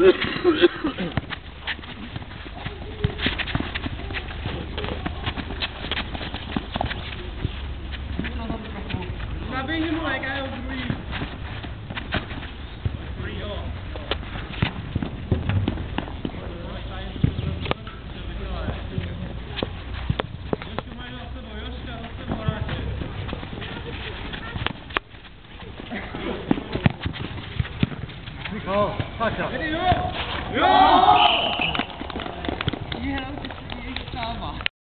Ma vedi mo like 어, 파차.